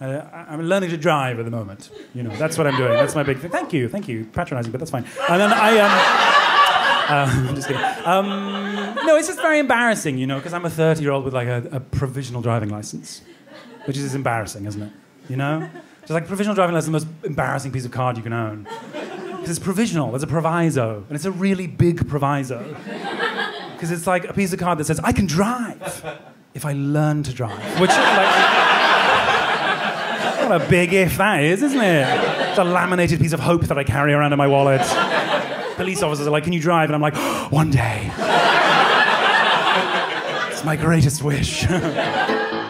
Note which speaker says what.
Speaker 1: Uh, I'm learning to drive at the moment. You know, that's what I'm doing. That's my big thing. Thank you, thank you. Patronizing, but that's fine. And then I um, uh, I'm just kidding. Um, no, it's just very embarrassing, you know, because I'm a 30 year old with like a, a provisional driving license, which is embarrassing, isn't it? You know, just like provisional driving license, is the most embarrassing piece of card you can own. Because it's provisional. There's a proviso, and it's a really big proviso. Because it's like a piece of card that says I can drive if I learn to drive, which like. What a big if that is, isn't it? It's a laminated piece of hope that I carry around in my wallet. Police officers are like, Can you drive? And I'm like, One day. It's my greatest wish.